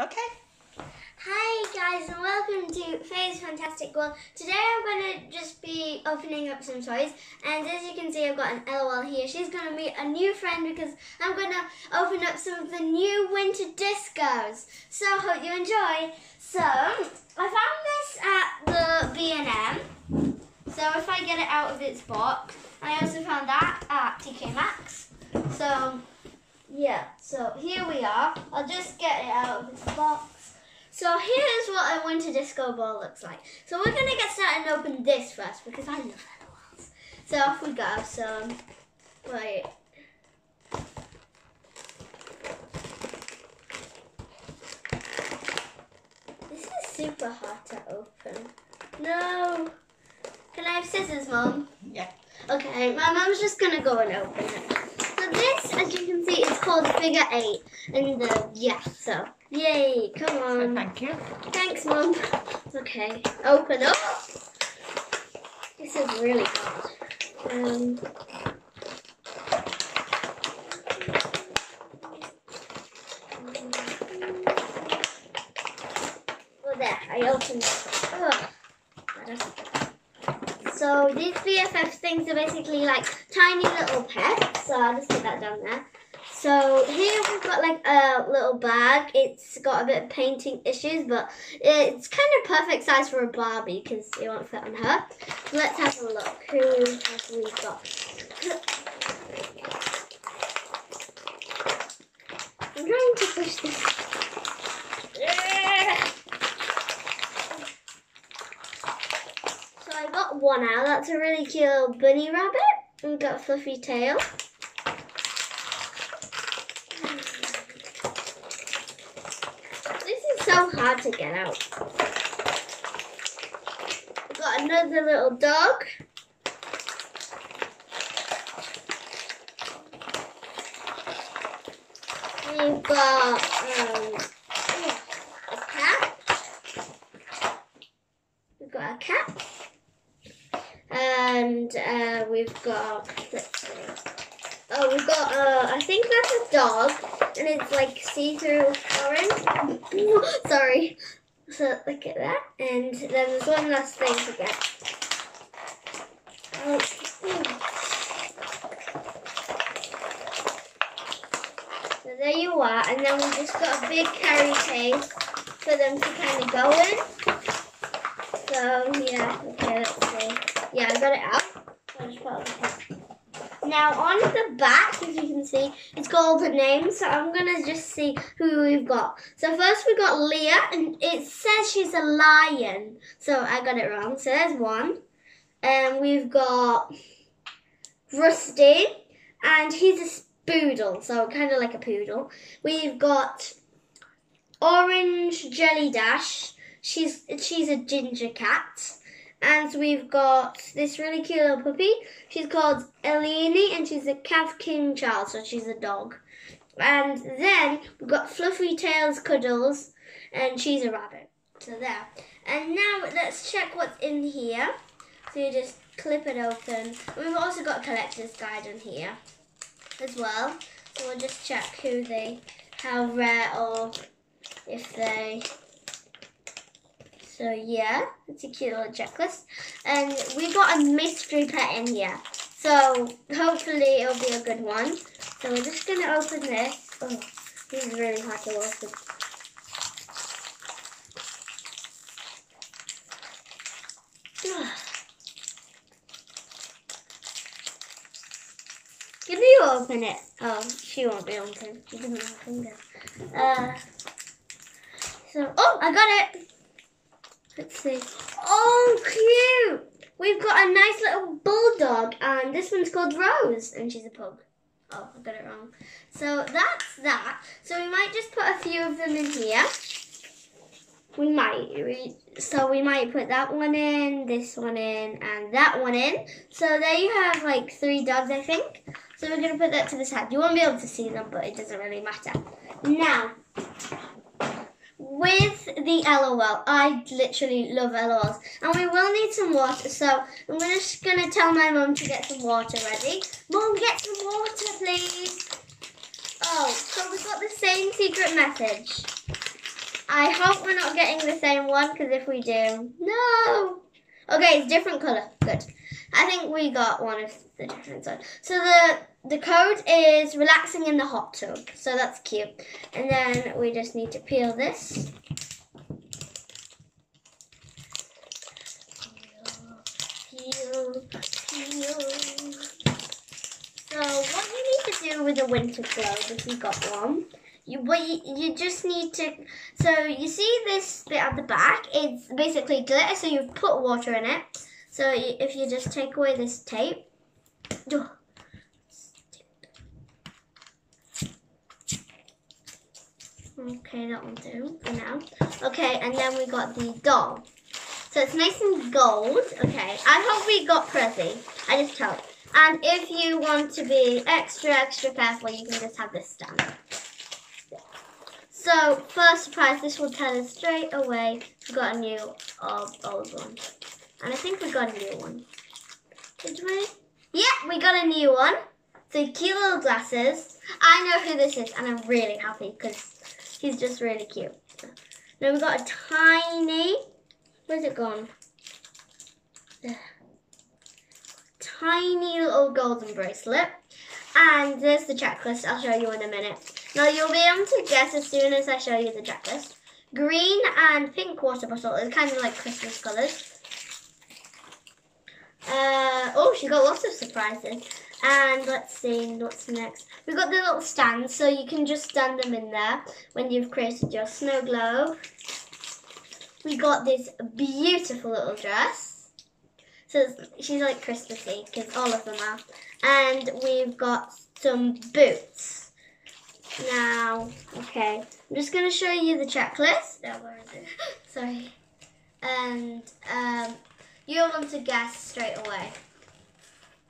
Okay. Hi guys and welcome to Faye's Fantastic World. Today I'm going to just be opening up some toys and as you can see I've got an LOL here. She's going to meet a new friend because I'm going to open up some of the new winter discos. So hope you enjoy. So I found this at the B&M. So if I get it out of its box. I also found that at TK Maxx. So yeah, so here we are. I'll just get it out of this box. So here's what a winter disco ball looks like. So we're gonna get started and open this first because I love LOLs. So off we go. So wait. This is super hard to open. No. Can I have scissors, Mom? Yeah. Okay, my mom's just gonna go and open it. This, as you can see, is called figure eight. And uh, yeah, so yay, come on. Thank you. Thanks, Mum. Okay, open up. This is really hard. Um, well, there, I opened it. So these BFF things are basically like tiny little pets. So I'll just put that down there. So here we've got like a little bag. It's got a bit of painting issues, but it's kind of perfect size for a Barbie because it won't fit on her. Let's have a look. Who have we got? I'm trying to push this. So I got one out. That's a really cute little bunny rabbit. And got fluffy tail. This is so hard to get out. I've got another little dog. We've got um, a cat. We've got a cat. And uh, we've got. Oh, we've got, uh, I think that's a dog. And it's like see-through orange. Sorry. So look at that. And then there's one last thing to get. Oh. So there you are. And then we just got a big carry case for them to kind of go in. So yeah, okay, let's see. Yeah, I got it out. Now on the back, as you can see, it's got all the names. So I'm gonna just see who we've got. So first we got Leah, and it says she's a lion. So I got it wrong. So there's one. And we've got Rusty, and he's a spoodle, so kind of like a poodle. We've got Orange Jelly Dash. She's she's a ginger cat. And we've got this really cute little puppy. She's called Eleni and she's a Calf King child, so she's a dog. And then we've got Fluffy Tails Cuddles and she's a rabbit. So there. And now let's check what's in here. So you just clip it open. We've also got a collector's guide in here as well. So we'll just check who they, how rare or if they so yeah, it's a cute little checklist. And we got a mystery pet in here. So hopefully it'll be a good one. So we're just gonna open this. Oh, this is really hard to open. Can you open it? Oh, she won't be. She doesn't have a finger. Uh, so, oh, I got it. Let's see. Oh, cute! We've got a nice little bulldog, and this one's called Rose, and she's a pug. Oh, I got it wrong. So that's that. So we might just put a few of them in here. We might. We, so we might put that one in, this one in, and that one in. So there you have like three dogs, I think. So we're going to put that to the side. You won't be able to see them, but it doesn't really matter. Now, with the LOL. I literally love LOLs. And we will need some water, so I'm just going to tell my mum to get some water ready. Mum, get some water, please. Oh, so we've got the same secret message. I hope we're not getting the same one because if we do, no. Okay, it's different color. Good. I think we got one of the different ones. So the the code is relaxing in the hot tub. So that's cute. And then we just need to peel this. Peel, peel. So what you need to do with a winter clothes if you got one you what you, you just need to so you see this bit at the back it's basically glitter so you put water in it so if you just take away this tape okay that will do for now. Okay and then we got the doll. So it's nice and gold. Okay I hope we got pretty. I just hope and if you want to be extra extra careful you can just have this stand. So, first surprise, this will tell us straight away we got a new or old one. And I think we got a new one. Did we? Yeah, we got a new one. So cute little glasses. I know who this is and I'm really happy because he's just really cute. Now we got a tiny, where's it gone? Tiny little golden bracelet. And there's the checklist I'll show you in a minute. Now you'll be able to guess as soon as I show you the checklist. Green and pink water bottle is kind of like Christmas colours. Uh, oh, she got lots of surprises. And let's see, what's next? We've got the little stands, so you can just stand them in there when you've created your snow globe. We got this beautiful little dress. So she's like Christmassy, because all of them are. And we've got some boots. Now, okay, I'm just going to show you the checklist. No, where is it? Sorry. And um, you'll want to guess straight away.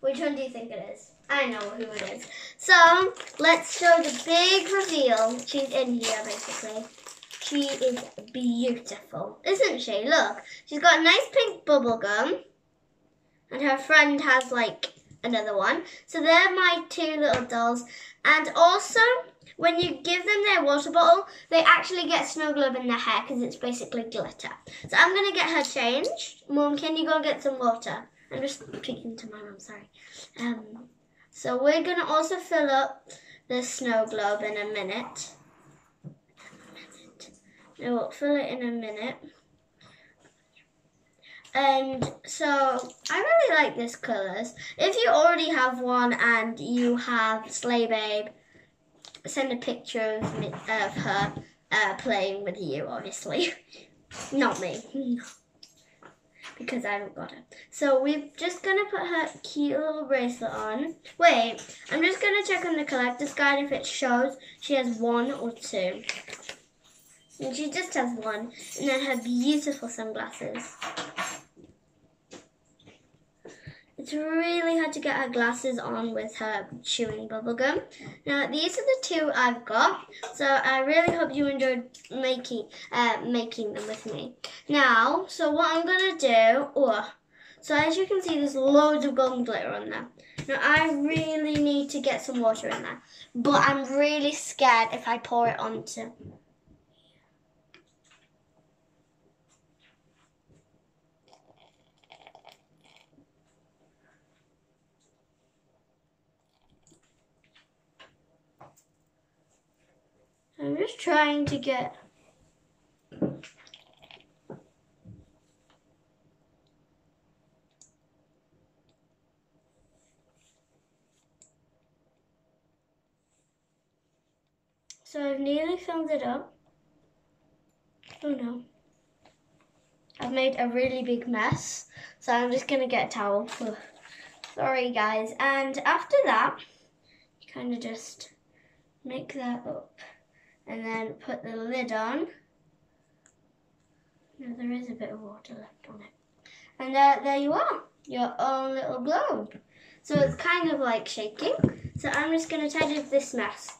Which one do you think it is? I know who it is. So, let's show the big reveal. She's in here, basically. She is beautiful, isn't she? Look, she's got a nice pink bubble gum. And her friend has, like, another one. So they're my two little dolls. And also, when you give them their water bottle, they actually get snow globe in their hair because it's basically glitter. So I'm going to get her changed. Mom, can you go get some water? I'm just speaking to my mom, sorry. Um, so we're going to also fill up the snow globe in a minute. No, we'll fill it in a minute. And so I really like this colours. If you already have one and you have Sleigh Babe, send a picture of, me, of her uh, playing with you, obviously. Not me. because I haven't got it. So we're just to put her cute little bracelet on. Wait, I'm just to check on the collector's guide if it shows she has one or two. And she just has one. And then her beautiful sunglasses. It's really hard to get her glasses on with her chewing bubblegum. Now, these are the two I've got, so I really hope you enjoyed making uh, making them with me. Now, so what I'm going to do, oh, so as you can see, there's loads of golden glitter on there. Now, I really need to get some water in there, but I'm really scared if I pour it onto I'm just trying to get So I've nearly filled it up. Oh no. I've made a really big mess. So I'm just to get a towel. Sorry guys. And after that, you kind of just make that up and then put the lid on. Now there is a bit of water left on it. And there, there you are, your own little globe. So it's kind of like shaking. So I'm just going to tidy up this mess.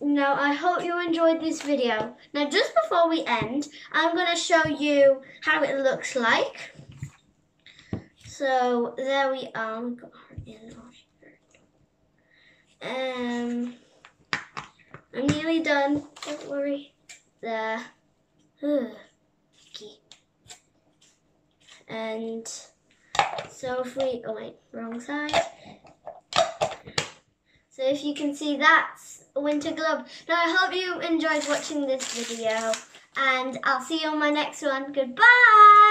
Now, I hope you enjoyed this video. Now, just before we end, I'm going to show you how it looks like. So, there we are. Um, I'm nearly done. Don't worry. There. Okay. And so if we, oh wait, wrong side. So if you can see that's a winter globe. Now I hope you enjoyed watching this video and I'll see you on my next one. Goodbye!